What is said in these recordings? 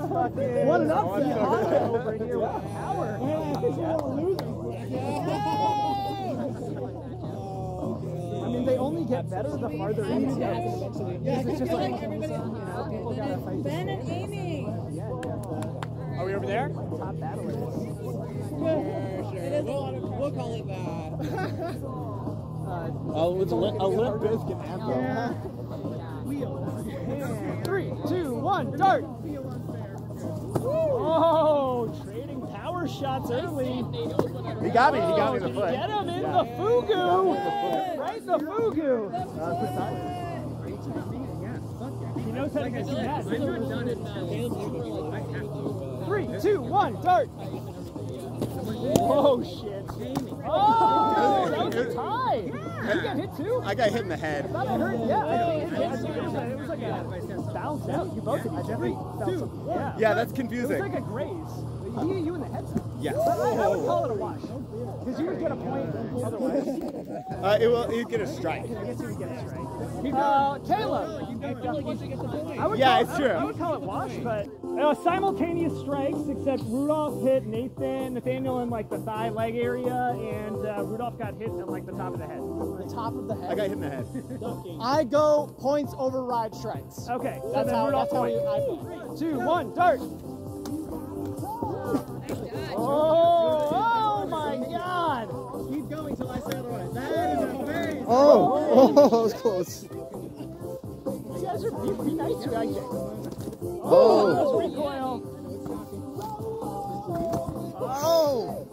fucking What an upset. Honda over here with power. I mean, they only get better the farther in you get. Because it's just like, you know, people gotta fight. Ben and Amy. Are we over there? Top battlers. We'll call it that. Uh, oh, it's a, li- a Limp Bizkit anthem. Three, two, one, dart. Power shots early. He got me. He got me in the foot. Get him in the fugu. Right in the fugu. He knows how to get mad. Three, two, one, dart. Oh shit. Oh, that was a tie. Did you get hit too? I got hit in the head. I thought I heard, yeah. I think it was, it was like a, it was like a bounce out. You both I definitely felt some, yeah. Yeah, that's It was confusing. like a graze. He hit you in the head. Yes. But I, I would call it a wash. Because you would get a point otherwise. Uh, it will. You get a strike. I guess you would get a strike. Uh, Caleb. I would Yeah, call, it's true. I would call it wash, but uh, simultaneous strikes, except Rudolph hit Nathan, Nathaniel in like the thigh leg area, and uh, Rudolph got hit in like the top of the head. The top of the head. I got hit in the head. I go points override strikes. Okay, so That's then how, Rudolph that's how point. we, I Two, one, dart. Oh, oh my God! Keep going till I say otherwise. That is a very Oh, oh, that was close. You guys are be, be nice to IJ. Oh, Oh. Oh!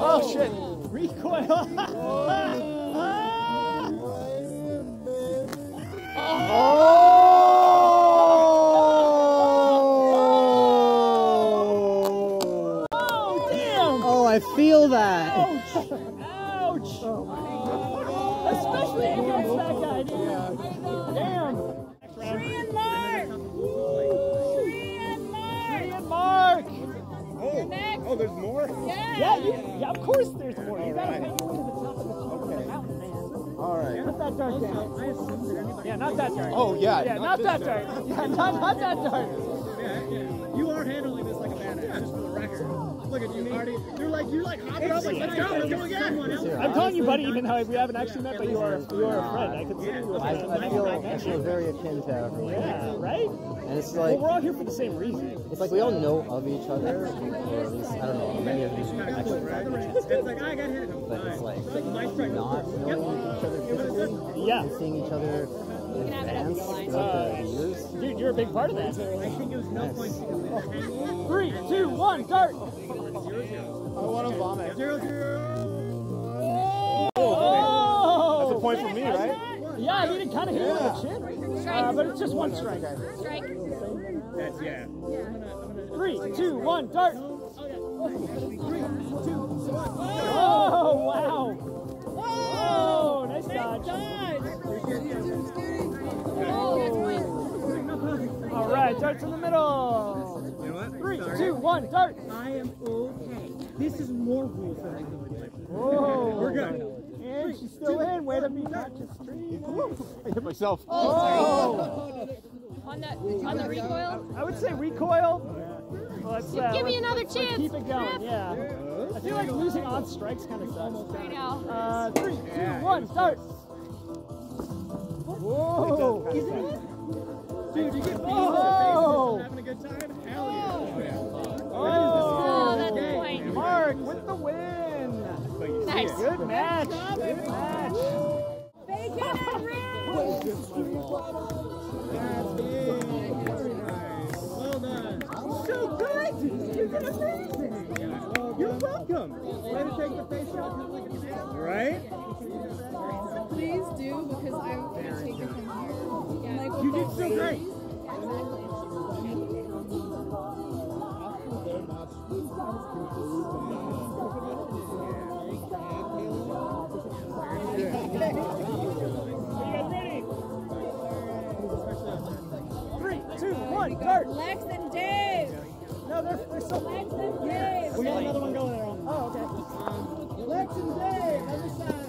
Oh shit! Recoil. Oh, oh, there's more? Yeah. Yeah, yeah, of course there's more. You gotta to the top of the, man. All right. That down. Yeah, not that dart. Oh, yeah. Yeah, not that dart. Yeah, not, not that dart. Just for the record. Look at you, Marty. You're like, you're like hopping up, like, let's go, let's go again. I'm calling you buddy even though we haven't actually met, but you are you are a friend. I consider you a I, friend. I feel I feel very akin to everyone, Yeah, right? and it's Well, like we're all here for the same reason. it's like we all know of each other, or at least I don't know many of these actually, It's like, I got hit. but it's like not knowing each other physically, Yeah. seeing each other advance throughout the years. Dude, you're a big part of that. I think it was no points. Three, two, one, dart. I want to vomit. Zero, zero. Oh! That's a point for me, right? Yeah, he did kind of hit him with the chin. Uh, but it's just one strike. Strike. That's, yeah. Three, two, one, dart. Oh, wow. Oh, nice dodge. All right, darts in the middle. You know what? Three, two, one, dart. I am okay. This is more rules than I know in life. Oh, We're good. And she's still in. Way to be not just stream. I hit myself. Oh, On the on the recoil. I would say recoil. Let's, uh, Give me let's- another let's chance. Keep it going. Yeah. I feel like losing on strikes kind of sucks. I know. Uh, three, two, one, start. Whoa! Dude, you get beat Oh! having a good time? Hell yeah. Oh, oh that's a point. Mark with the win. Nice. Good match. Good match. Bacon and ribs. Well done. So good. You did amazing. You're welcome. Way to take the face off. You did so great. Are you guys ready? Three, two, one, start. Lex and Dave. No, they're, they're still. Lex and Dave. We got another one going there. Oh, okay. Lex and Dave, other side.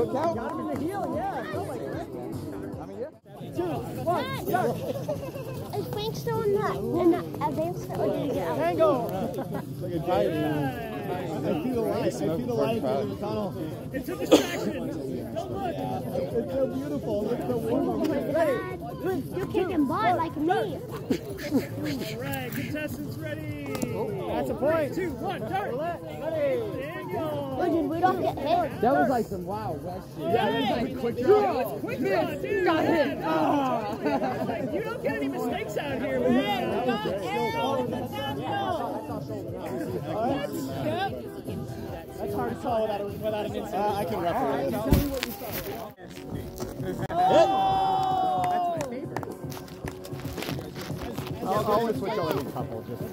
cookout? Got him in the heel, yeah. Oh, in the or did he get out? Tango. Like a giant. I feel the light. I feel the light in the tunnel. It's a distraction. Don't look. It's so beautiful. It's so warm. Ready? You're kicking butt like me. All right, contestants ready. That's a point. Two, one, start. Ready. Tango. Did Rudolph get hit? That was like some wow west shit. Yeah, there's like a quick draw. Quick draw, dude. Got hit. Like, you don't get any mistakes out here, To call without, a, without an incident. Uh, I can referee. I'll, I'll only switch on a couple just we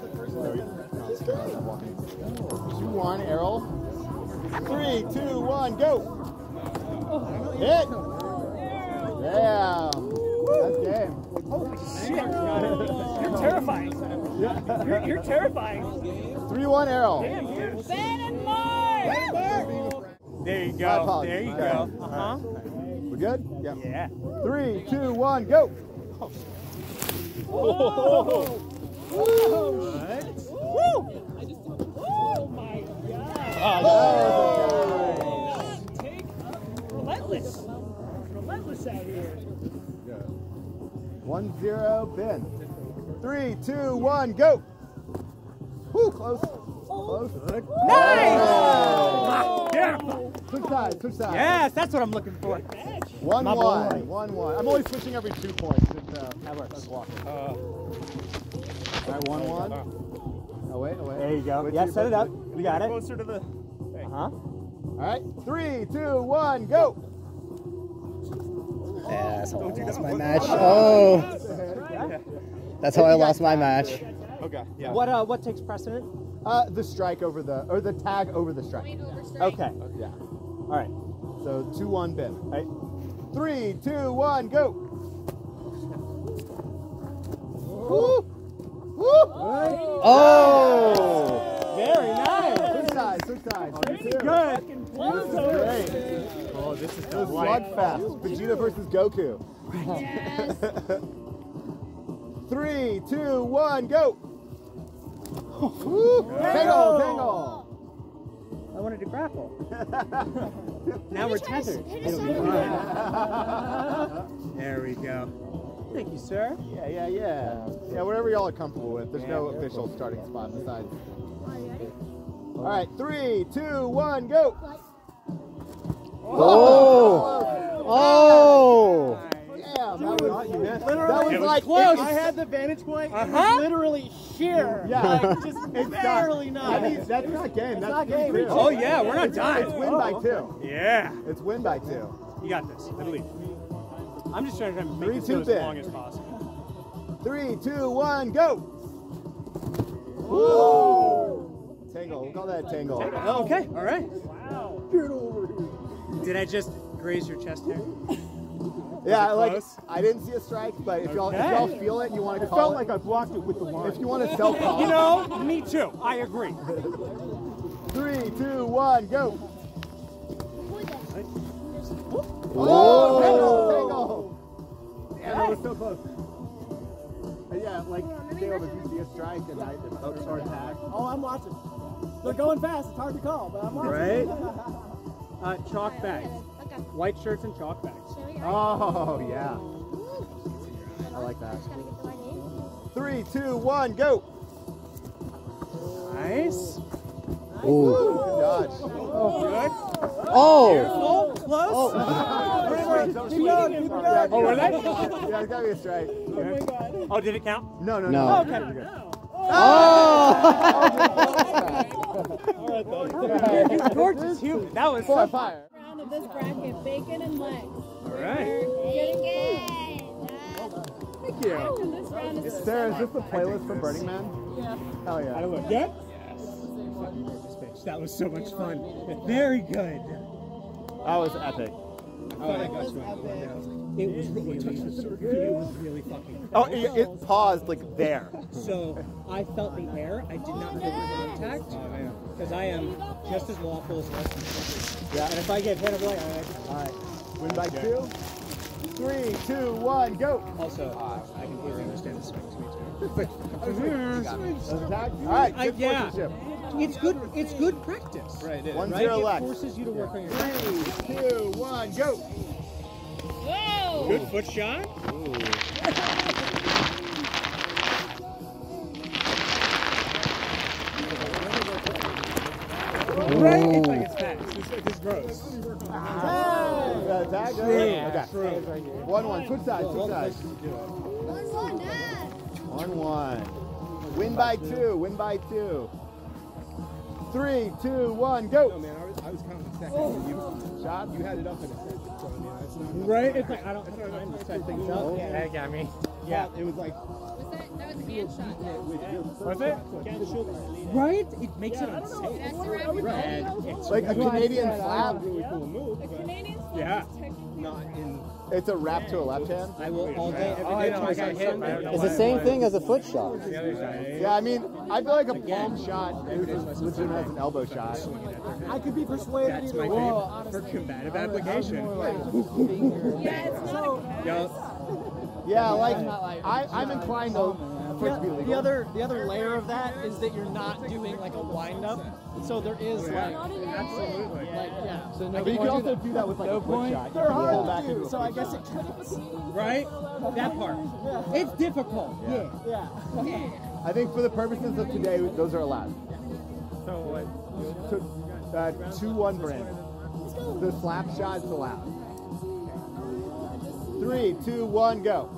not. Two, one, Errol. Three, two, one, go. Hit. Yeah. That's game. Holy shit. you're terrifying. You're, you're terrifying. Three, one, Errol. Damn, dude. Ben and Mark! There you go. There you go. Uh huh. We're good? Yeah. Yeah. Three, two, one, go. Whoa! Oh my god! Oh, Take relentless, relentless out here. One zero, Ben. Three, two, one, go. Woo, close. Close. Nice! Yeah. Switch sides, switch sides. Yes, that's what I'm looking for. One, My one, boy. one, one. I'm only switching every two points. It's, uh, that works. Walking. All right, one, one. Oh, wait, oh, wait. There you go. Wait Yeah, set it up. We got it. Closer to the. Uh huh. All right, three, two, one, go. Yeah, that's how I lost my match. Oh, that's how I lost my match. Okay. Yeah. What uh? What takes precedent? Uh, the strike over the, or the tag over the strike. Okay. Yeah. All right. So two, one, Ben. All right. Three, two, one, go. Woo! Woo! Oh, Very nice. Switch sides, switch sides. Good. This is Great. Oh, this is It was slugfest. Vegeta versus Goku. Yes. Three, two, one, go. Woo! Tangle, tangle. I wanted to grapple. now we're tethered. There we go. Thank you, sir. Yeah, yeah, yeah. Yeah, whatever y'all are comfortable with. There's no official starting spot besides. All right, three, two, one, go. oh, oh. oh! Yeah, that was, you was, like close. I had the vantage point. Uh-huh. Was literally here. Yeah. Like, just It's barely not. not. That is, that's not game. That's not game. game. Two. Oh, yeah, we're not It's- done. It's win by two. Yeah. It's win by two. You got this. I believe. I'm just trying to make Three, this two, go as long as possible. Three, two, one, go. Woo! Tangle. We'll call that a tangle. Oh, okay. All right. Wow. Get over here. Did I just graze your chest hair? Yeah, it like close? I didn't see a strike, but if y'all if y'all feel it, you want to It call felt it. like I blocked it with the line. If you want to self call, You know, me too. I agree. Three, two, one, go. Oh. Tangle, tangle. Yeah, that was so close. And yeah, like Caleb, if you see a strike and I it's so short tag. Oh, I'm watching. They're going fast. It's hard to call, but I'm watching. Right? Uh, chalk bags. White shirts and chalk bags. Oh yeah, I like that. Three, two, one, go. Nice. Ooh. Good dodge. Good. Oh, Oh, close. Don't Keep going, keep going. Oh, were they? Yeah, it's gotta be a strike. Oh, my God. Oh, did it count? No, no, No. no. Okay. oh. oh. oh. You gorgeous human. That was Four so fire. Round of this bracket, bacon and legs. All right. Thank you. And this round is Sarah, is this the playlist for Burning Man? Yeah. Hell yeah. I look good. That was so much fun. Very good. That was epic. Oh, I got you. It was really, it was really fucking. Oh, it, it paused like there. So I felt the air. I did not feel the contact oh, because I am just as lawful as less than slippery. Yeah. And if I get hit, I'm like, all right. All right. Win by two. Three, two, one, go. Also, I completely understand the swing to me too. Those attack. All right. I, good yeah, sportsmanship. It's good. It's good practice. Right. One Right. zero It left. forces you to work on your. Three, two, one, go. Whoa! Good foot shot. Right. It's like it's fast. It's, it's gross. Uh, attack. Yeah, Okay. One, one. Switch sides. Switch sides. One, one, Dad. One, one. Win by two. Win by two. Three, two, one, go. Man, I was, I was counting seconds. and You, Shot. you had it up in a second. So, I mean, it's not. Right. It's like I don't have time to set things up. Yeah, that got me. Yeah. It was like. Was that, that was a hand shot. Was it? Right. It makes it unsafe. That's the rabbit Right. it's Like a Canadian slap. Really cool move, A Canadian slap Yeah. is technically not in. It's a wrap to a left hand. I will all day, every Oh, I know, I got hit, but I don't know It's the same thing as a foot shot. The other side. Yeah, I mean, I feel like a palm shot is as legitimate as an elbow shot. I could be persuaded That's my favorite for combative application. Yeah, it's not a Yo, Yeah, like I, I'm inclined to for it to The other, the other layer of that is that you're not doing like a wind up, so there is like, Absolutely. like yeah. So But you can also do that with like a foot shot. They're can pull hard back to into do, so I guess shot. it could. right? That part. Yeah. It's difficult. Yeah. Yeah. I think for the purposes of today, those are allowed. So what? So, uh, two one brand. The slap shot is allowed. Three, two, one, go.